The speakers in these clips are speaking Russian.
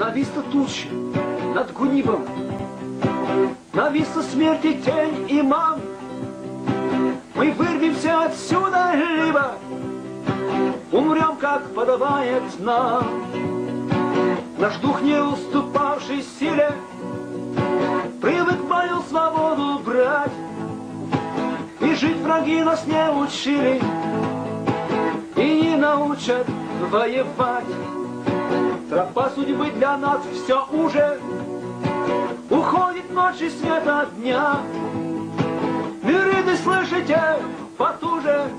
нависла туча над Гунибом, нависла смерти тень имам. Мы вырвемся отсюда, либо умрем, как подавает нам. Наш дух, не уступавший силе, привык мою свободу брать. И жить враги нас не учили, и не научат воевать. Тропа судьбы для нас все уже Уходит ночь и свет от дня. Мириды, слышите, потуже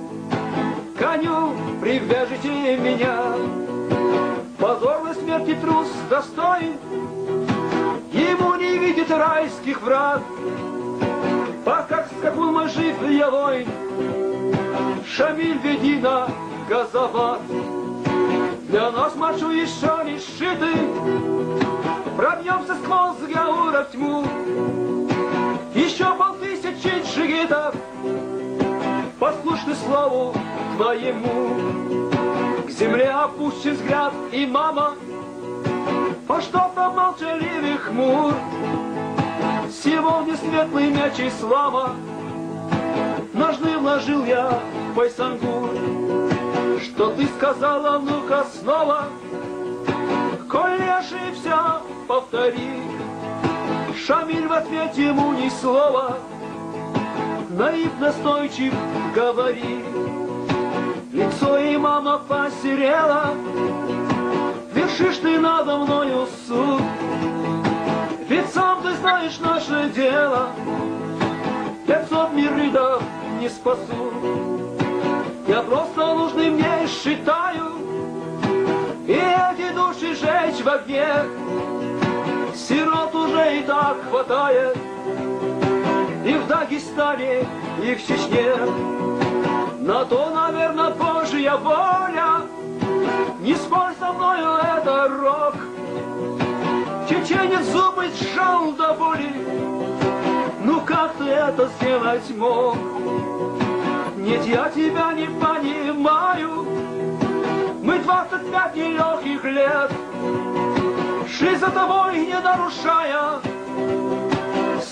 Коню привяжите меня. Позорной смерти трус достоин, Ему не видит райских врат. Пока скакун мой жив, я воин, Шамиль веди на газоват. Для нас мачу еще не сшиты, Пробьемся сквозь Гаура в тьму. Еще полтысячи джигитов Послушны слову твоему. К земле опущен взгляд, и мама По что-то молчаливый хмур. Сегодня светлый мяч и слава Ножны вложил я в Байсангур. Что ты сказала, ну-ка снова, Коль ошибся, повтори. Шамиль в ответ ему ни слова, Наив настойчив говори. Лицо и мама посерело, Вершишь ты надо мною суд. Ведь сам ты знаешь наше дело, Пятьсот миридов не спасут. Я просто нужный мне считаю, И эти души жечь в огне. Сирот уже и так хватает, И в Дагестане, и в Чечне. На то, наверное, Божья воля, Не спорь со мною, это рок. Чеченец зубы сжал до боли, Ну как ты это сделать мог? Нет, я тебя не понимаю. Мы двадцать пять нелегких лет. Шли за тобой, не нарушая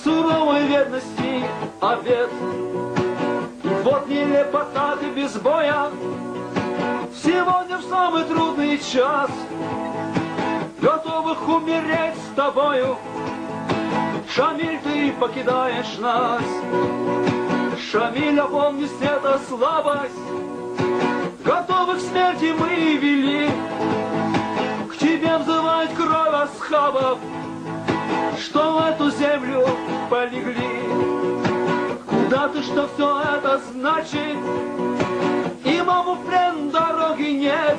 Суровой верности обет. И вот нелепота ты без боя. Сегодня в самый трудный час. Готовых умереть с тобою. Шамиль, ты покидаешь нас Шамиль, опомнись, это слабость. Готовы к смерти мы вели. К тебе взывает кровь асхабов Что в эту землю полегли. Куда ты, что все это значит? Имаму в плен дороги нет.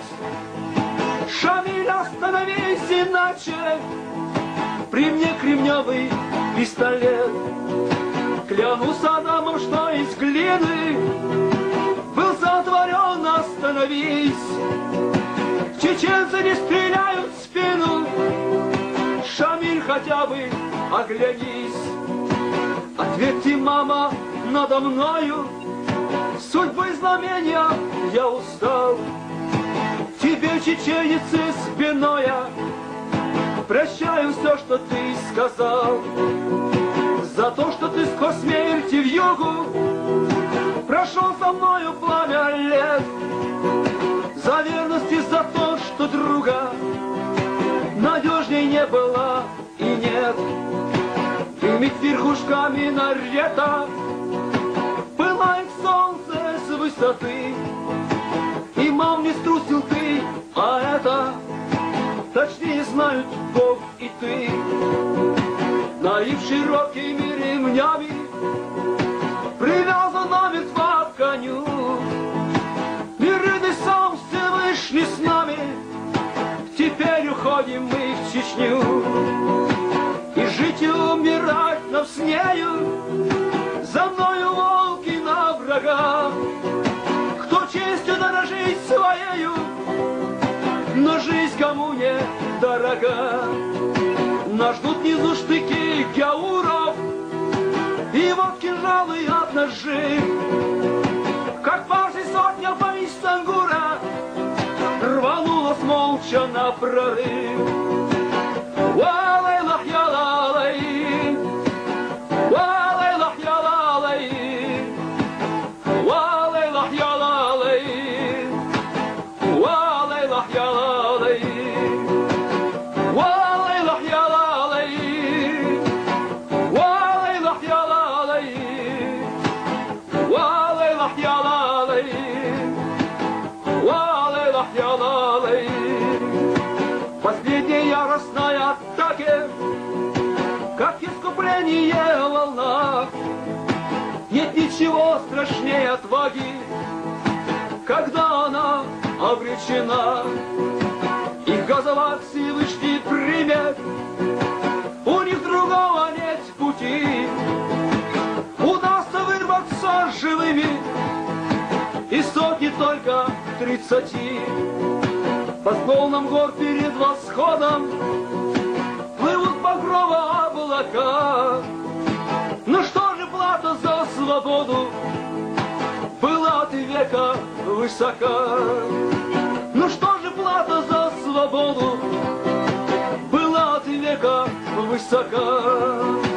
Шамиль, остановись иначе. При мне кремневый пистолет. Клянусь что глины Был затворен, остановись. Чеченцы не стреляют в спину. Шамиль, хотя бы оглянись. Ответьте, мама, надо мною. Судьбы знамения я устал. Тебе, чеченец, спиноя Прощаю все, что ты сказал. За то, что ты сквозь смерть и в югу Прошел со мною пламя лет. За верность и за то, что друга Надежней не было и нет. Дымит верхушками нарета. Пылает солнце с высоты. И мам не струсил ты, а это Точнее знают Бог и ты. Наив широкими ремнями врага Кто честью дорожить своею Но жизнь кому не дорога. Нас ждут внизу штыки гяуров И вот кинжалы от ножей. Как парси сотня Байсангура Рванулась молча на прорыв атаке, как искупление волна. Нет ничего страшнее отваги, когда она обречена. Их газовать Всевышний примет, у них другого нет пути. Удастся вырваться живыми, и сотни только тридцати. По склонам гор перед восходом облака. Ну что же плата за свободу была от века высока? Ну что же плата за свободу была от века высока?